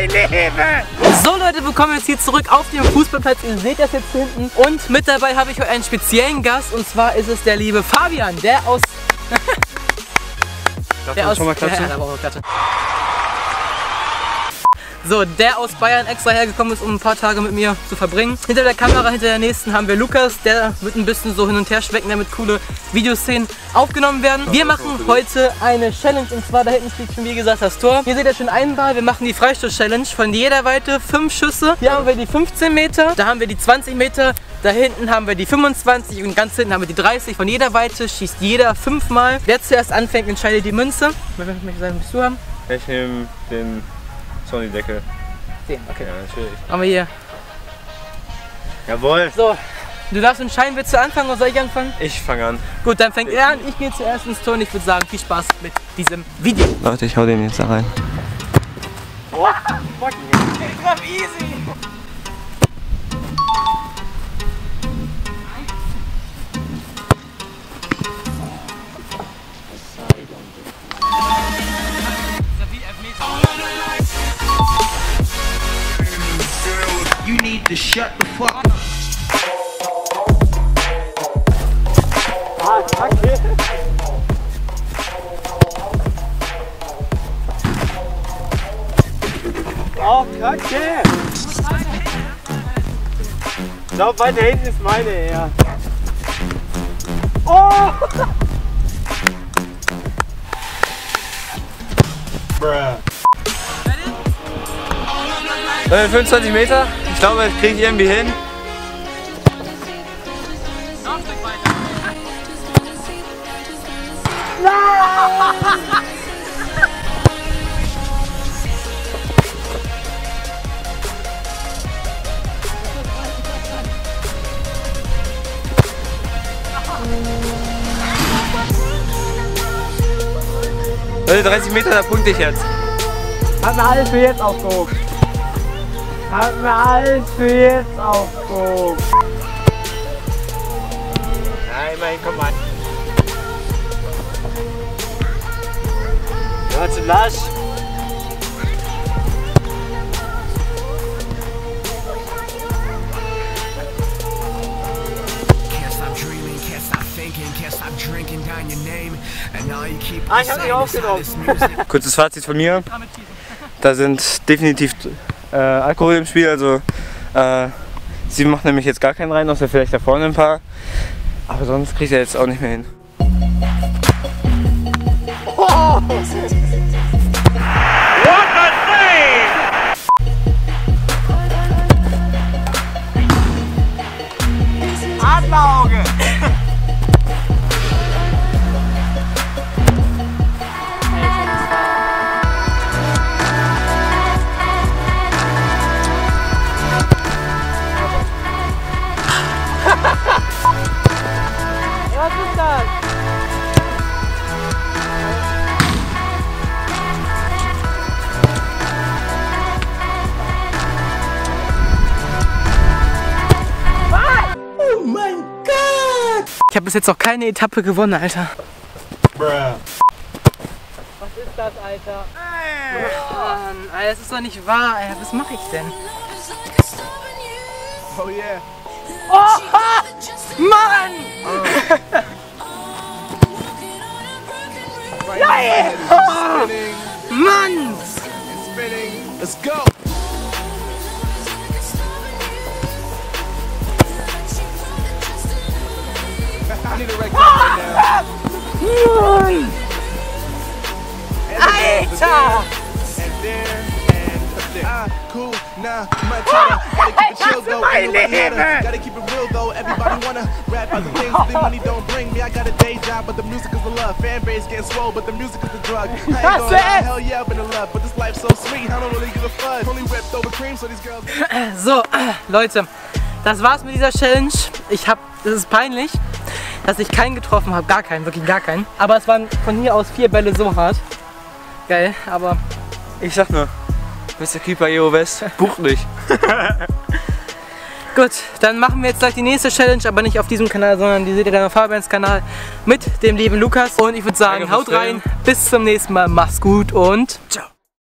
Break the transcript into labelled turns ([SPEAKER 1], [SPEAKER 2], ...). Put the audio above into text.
[SPEAKER 1] mein Leben! So Leute, wir kommen jetzt hier zurück auf den Fußballplatz. Ihr seht das jetzt hinten. Und mit dabei habe ich heute einen speziellen Gast. Und zwar ist es der liebe Fabian, der aus... der aus...
[SPEAKER 2] schon mal klatschen?
[SPEAKER 1] Ja, da brauchen wir klatschen. So, der aus Bayern extra hergekommen ist, um ein paar Tage mit mir zu verbringen. Hinter der Kamera, hinter der nächsten haben wir Lukas, der wird ein bisschen so hin und her schwecken, damit coole Videoszenen aufgenommen werden. Wir machen heute eine Challenge und zwar da hinten steht schon wie gesagt das Tor. Hier seht ihr schon einen Ball, wir machen die Freistoß-Challenge von jeder Seite, fünf Schüsse. Hier haben wir die 15 Meter, da haben wir die 20 Meter, da hinten haben wir die 25 und ganz hinten haben wir die 30. Von jeder Seite schießt jeder fünfmal. Wer zuerst anfängt, entscheidet die Münze. Möchte ich sagen, bist du haben?
[SPEAKER 2] Ich nehme den Sony-Deckel.
[SPEAKER 1] 10, okay.
[SPEAKER 2] Ja, natürlich.
[SPEAKER 1] Haben wir hier.
[SPEAKER 2] Jawohl.
[SPEAKER 1] So, du darfst entscheiden, willst du anfangen oder soll ich anfangen?
[SPEAKER 2] Ich fange an.
[SPEAKER 1] Gut, dann fängt er an. Ich gehe zuerst ins Tor und ich würde sagen, viel Spaß mit diesem Video.
[SPEAKER 2] Leute, ich hau den jetzt da rein.
[SPEAKER 1] Ich drauf easy.
[SPEAKER 3] To shut the fuck up.
[SPEAKER 2] Oh, Kacke! Ich glaube, weiter hinten ist meine eher. Oh! Bruh. Äh, 25 Meter. Ich glaube, das kriege ich irgendwie hin. Leute, 30 Meter, da punkte ich jetzt.
[SPEAKER 4] Hat alles für jetzt aufgehoben. Hat mir alles für jetzt aufgehoben.
[SPEAKER 2] Ja, immerhin, komm mal. Ja, zu lasch.
[SPEAKER 3] Can't stop dreaming, can't stop thinking, can't stop drinking down your name. And now you keep
[SPEAKER 4] Ah, ich hab
[SPEAKER 3] saying
[SPEAKER 4] dich
[SPEAKER 3] this how
[SPEAKER 4] aufgenommen.
[SPEAKER 2] Kurzes Fazit von mir. Da sind definitiv äh, Alkohol im Spiel. Also äh, sie macht nämlich jetzt gar keinen rein, außer vielleicht da vorne ein paar. Aber sonst kriegt er jetzt auch nicht mehr hin.
[SPEAKER 4] Adlerauge!
[SPEAKER 1] Ich habe bis jetzt noch keine Etappe gewonnen, Alter.
[SPEAKER 4] Was ist das, Alter?
[SPEAKER 1] Mann, Alter, das ist doch nicht wahr, ey. Was mache ich denn?
[SPEAKER 4] Oh yeah.
[SPEAKER 1] Mann! Nein! Mann!
[SPEAKER 3] Let's go!
[SPEAKER 1] Alter!
[SPEAKER 3] Ah, cool, nah, my time. Gotta keep it chill though. ain't
[SPEAKER 1] name.
[SPEAKER 3] matter. Gotta keep it real though. Everybody wanna rap about the things the money don't bring me. I got a day job, but the music is the love. Fan base getting swole, but the music is the drug. I ain't gonna lie, hell yeah, I've been in love, but this life's so sweet. I don't really give a fuck. Only ripped over cream, so these girls.
[SPEAKER 1] So, Leute, das war's mit dieser Challenge. Ich hab, das ist peinlich, dass ich keinen getroffen habe. Gar keinen, wirklich gar keinen. Aber es waren von hier aus vier Bälle so hart. Geil, aber
[SPEAKER 2] Ich sag nur, Mr. Keeper EO West, bucht mich.
[SPEAKER 1] gut. Dann machen wir jetzt gleich die nächste Challenge, aber nicht auf diesem Kanal, sondern die seht ihr dann auf Fabians Kanal mit dem lieben Lukas. Und ich würde sagen,
[SPEAKER 2] Danke
[SPEAKER 1] haut rein, bis zum nächsten Mal, mach's gut und ciao.